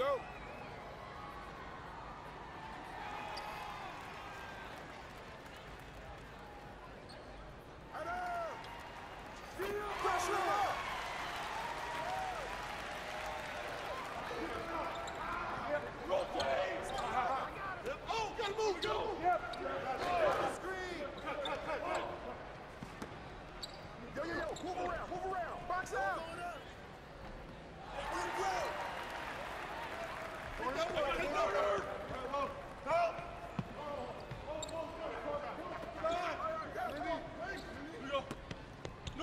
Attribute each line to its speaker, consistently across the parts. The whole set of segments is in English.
Speaker 1: go.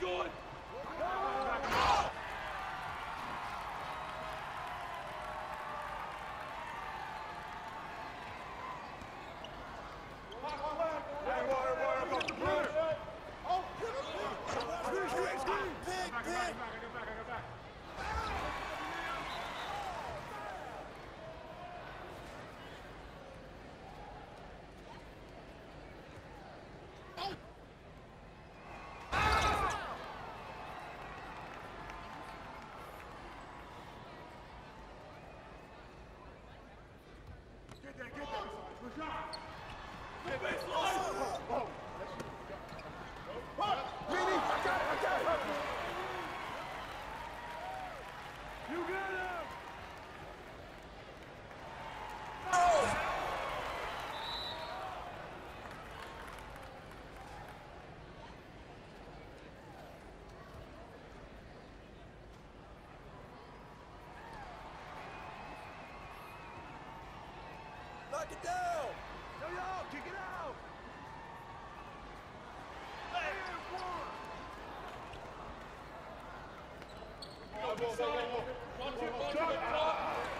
Speaker 2: going.
Speaker 1: Lock down! Kick it out!
Speaker 2: Go, go, go, go, go. One, two, one, two, one.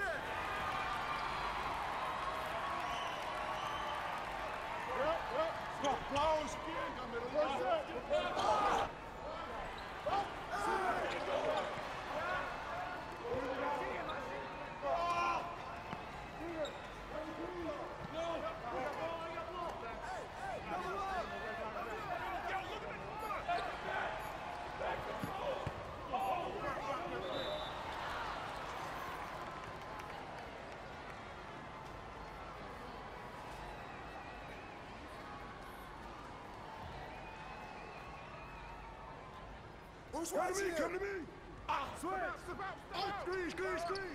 Speaker 2: Close
Speaker 1: kick on
Speaker 2: the
Speaker 1: Who's right here?
Speaker 3: Come to me!
Speaker 4: Ah,
Speaker 5: Swear! out,
Speaker 4: step out, step!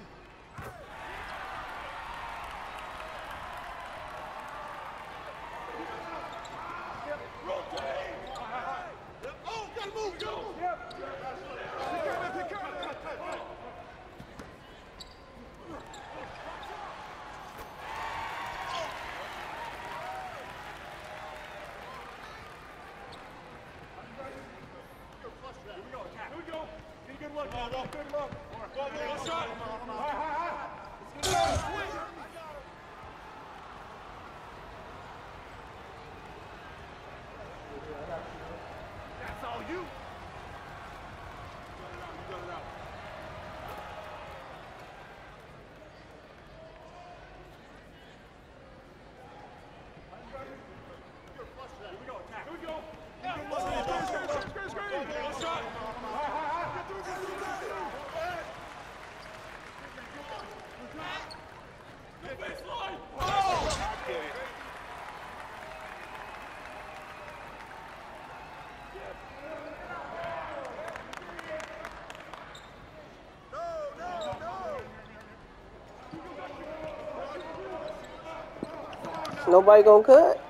Speaker 2: Nobody gonna cut.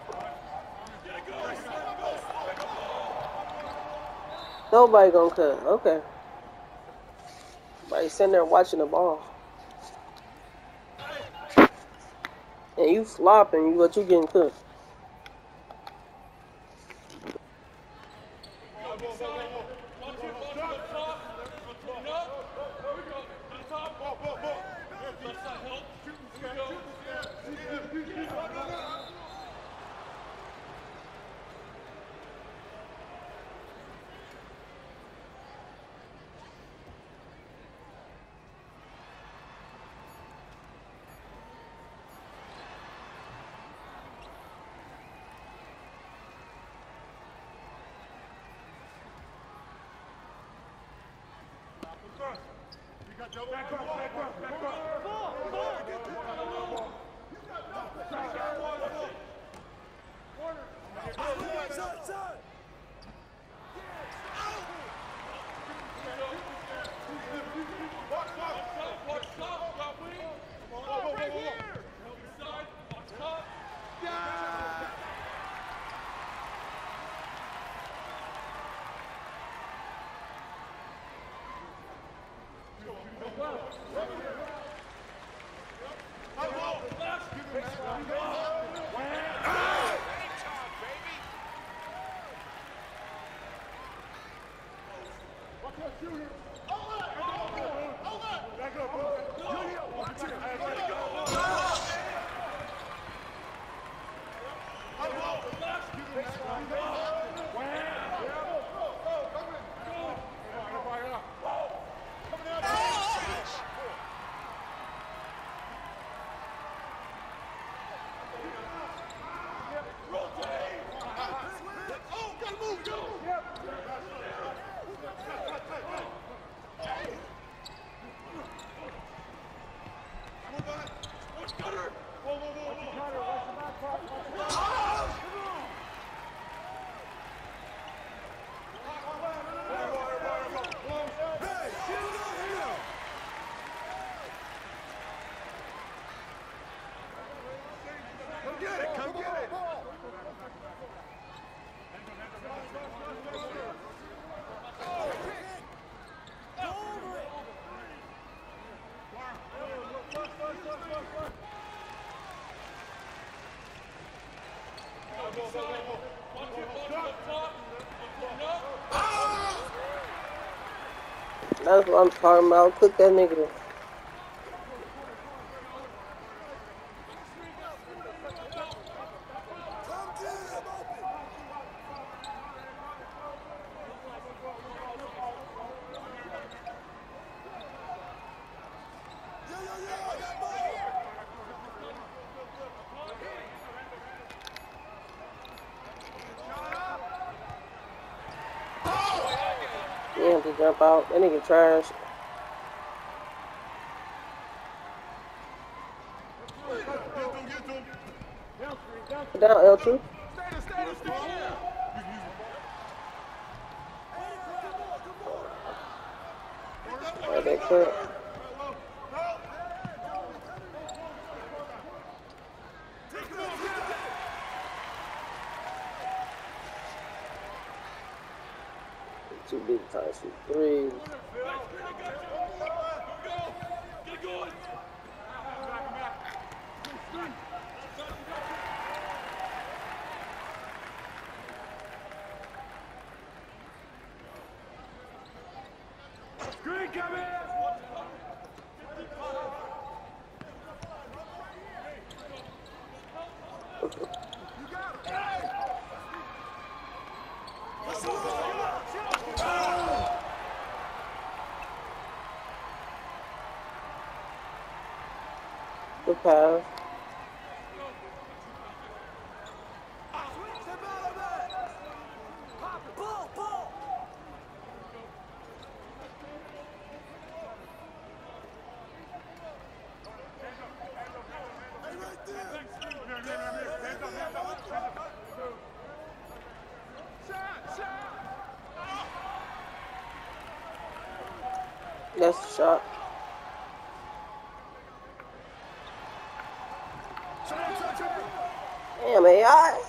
Speaker 2: Nobody gonna cut. Okay. Somebody sitting there watching the ball. And you flopping, you what you getting cooked. That's what I'm talking about. Cook that nigga. jump out. That nigga trash. Down L2. the pass. Damn AI.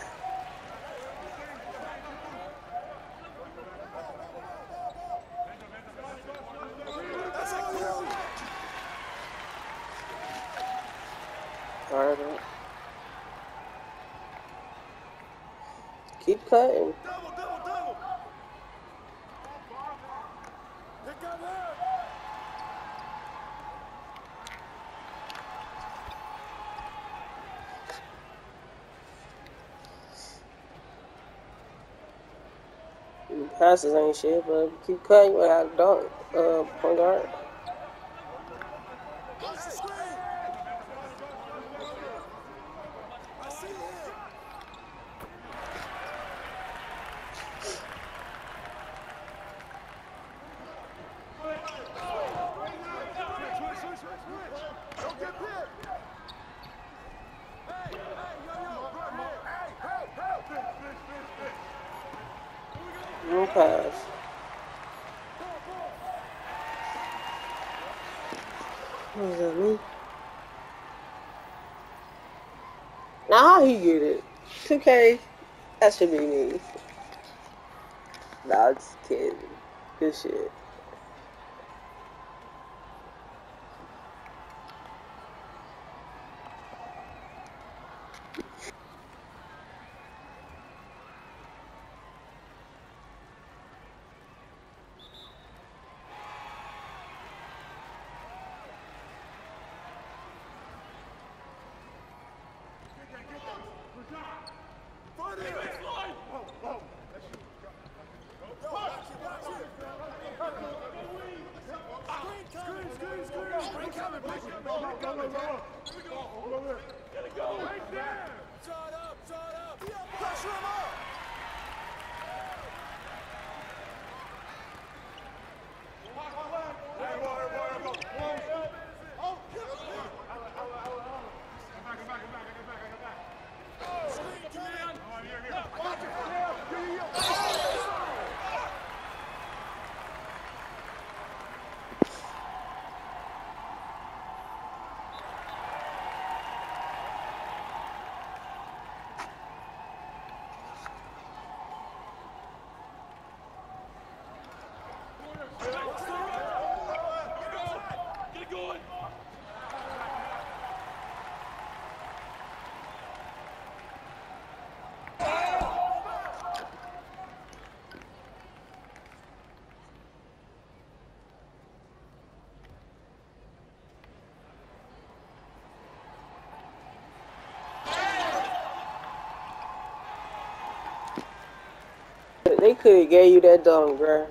Speaker 2: Keep cutting. passes ain't shit, but keep cutting without dunk uh, point guard. what Was that me? Now how he get it? 2K? That should be me. Nah, I'm just kidding. Good shit. could have gave you that dunk, bro.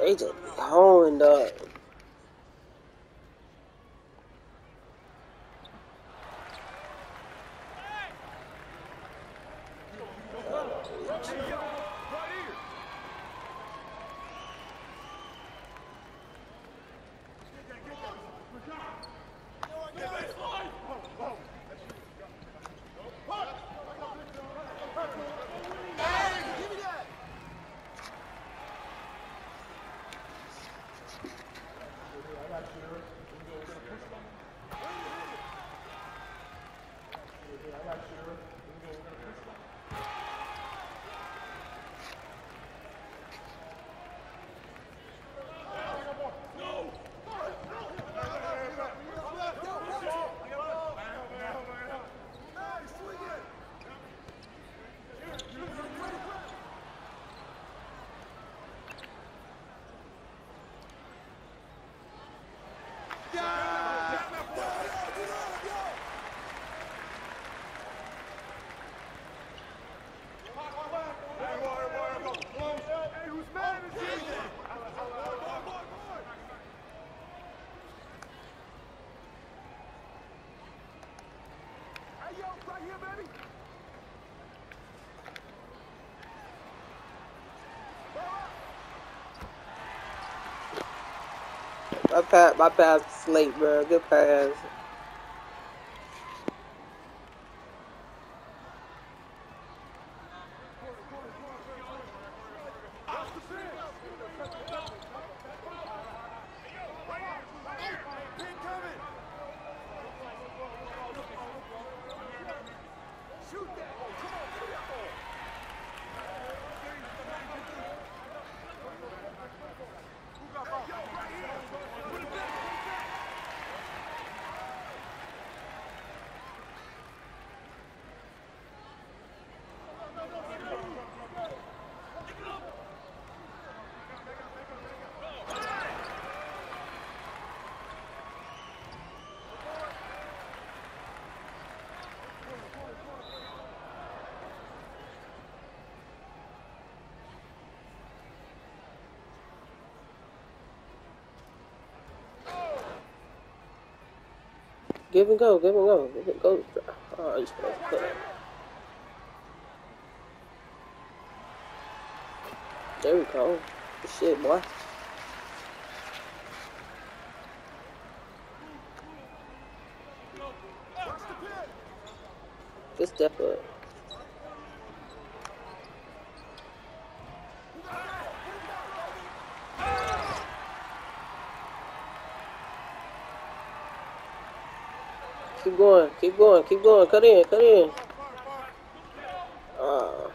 Speaker 2: They just be honed up.
Speaker 6: Harper.
Speaker 4: My pass, my pass was late, bro. Good pass. Give and go, give and go, give and go. Oh. There we go. Good shit, boy. Good step up. Keep going, keep going, keep going. Cut in, cut in. Uh,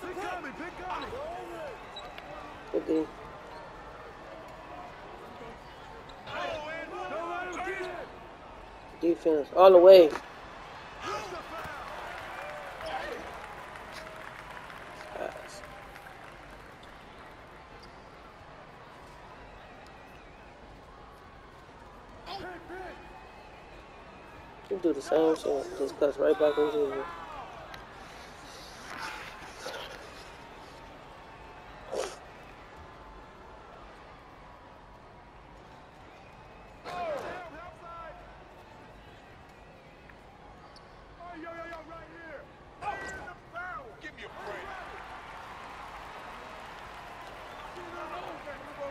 Speaker 2: Pick on me, pick on me.
Speaker 4: good D.
Speaker 2: Don't let him get it.
Speaker 4: Defense all the way. You do the same shit, just cuts right back into you.
Speaker 2: Oh, yo, yo, yo, right here. Oh, the foul.
Speaker 7: Give me a break.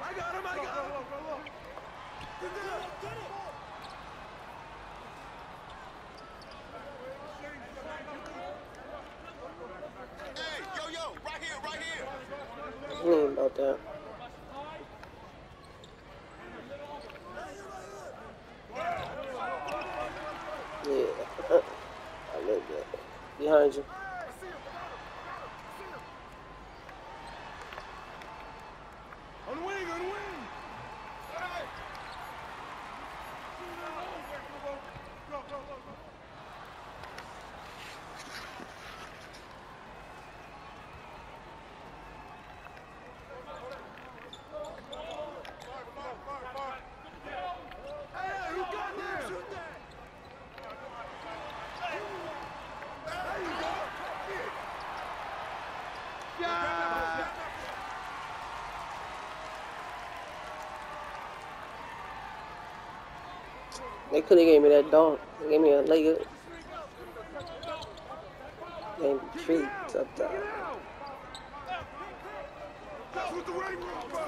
Speaker 2: I got him, I got him. Go, go, go,
Speaker 7: Hey, yo, yo, right here, right here.
Speaker 4: He ain't about that. Yeah. I love that. Behind you.
Speaker 2: On the wing, on the wing. Go, go, go, go. Hey, who got there? Shoot that. There you go. Yeah.
Speaker 4: They could have gave me that dunk. They gave me a leg up. Gave me treats up there.
Speaker 2: That's what the rain room for.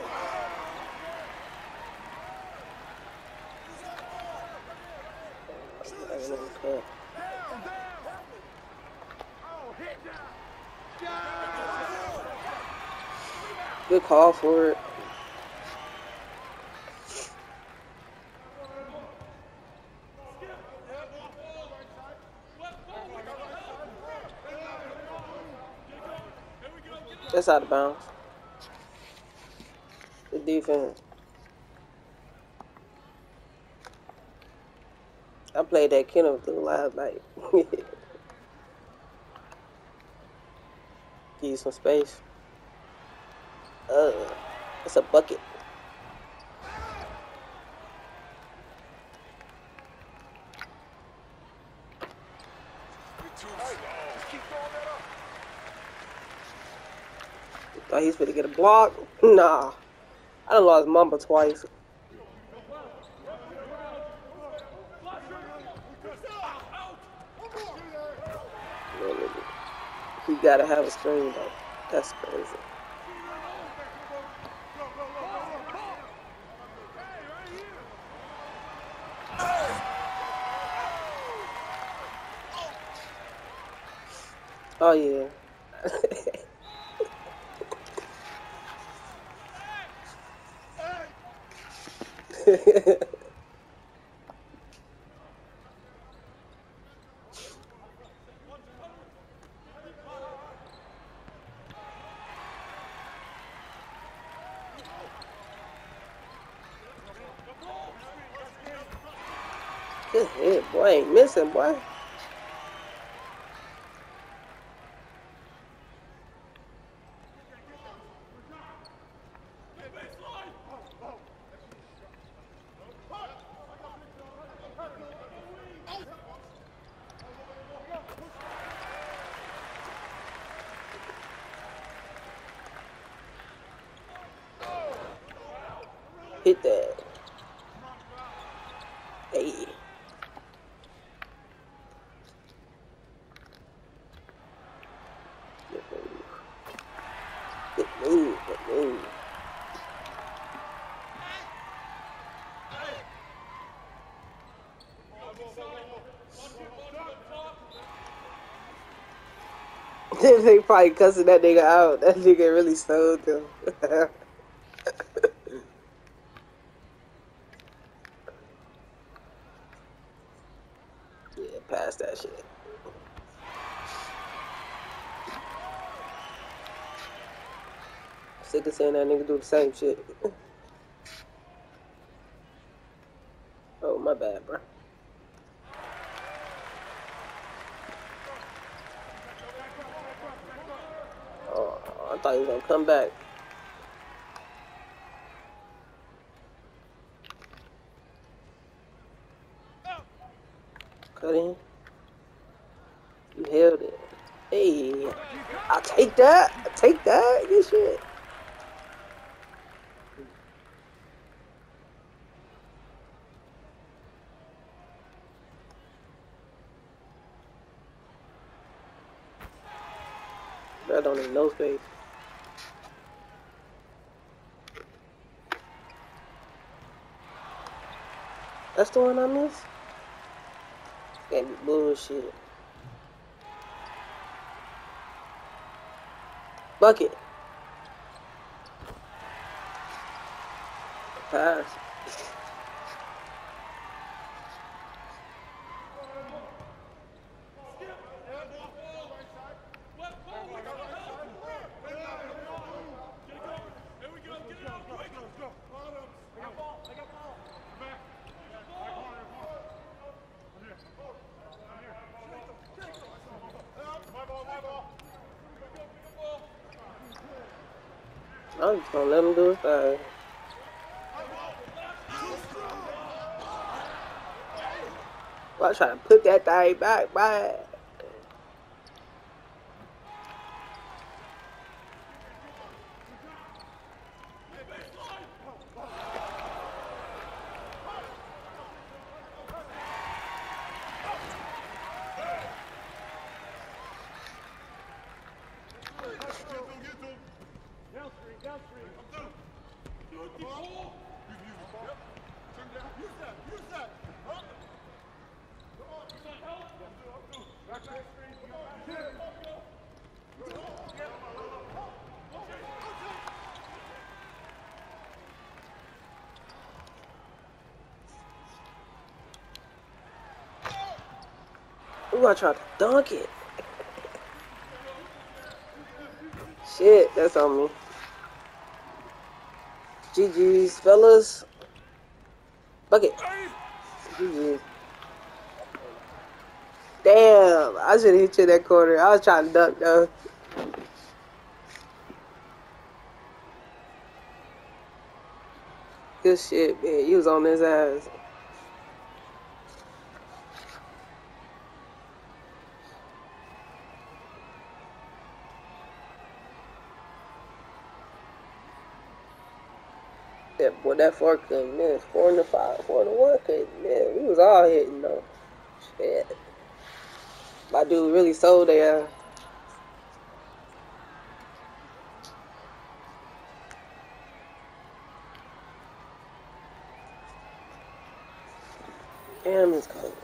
Speaker 4: I ain't never cut.
Speaker 2: Down, down. Oh, hit down.
Speaker 4: Good call for it. That's out of bounds. The defense. I played that Kenneth through last night. You some space. Uh, it's a bucket. Thought he's gonna get a block? Nah. I done lost Mamba twice. You gotta have a screen though. That's crazy. Oh yeah. Good hit, boy. Ain't missing, boy. Hit that. Hey. Good move. Good move. Good move. they probably cussing that nigga out. That nigga really sold them. yeah, pass that shit. Sick of seeing that nigga do the same shit. oh, my bad, bro. Oh, I thought he was gonna come back. Cut in. You held it. Hey, I'll take that. I'll take that. Good shit. I don't need no space. That's the one I missed? Can't be bullshit. Bucket. Pass. I'm just gonna let him do his thing. Well, I try to put that thing back, man. Ooh, I tried to dunk it. Shit, that's on me. GG's, fellas. Bucket. GG's. Damn, I should have hit you in that corner. I was trying to dunk though. Good shit, man. He was on his ass. Well, that four couldn't miss. Four to five, four to one couldn't miss. We was all hitting though. Shit. My dude really sold there. Damn, it's cold.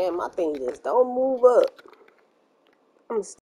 Speaker 4: Damn, my thing just don't move up. I'm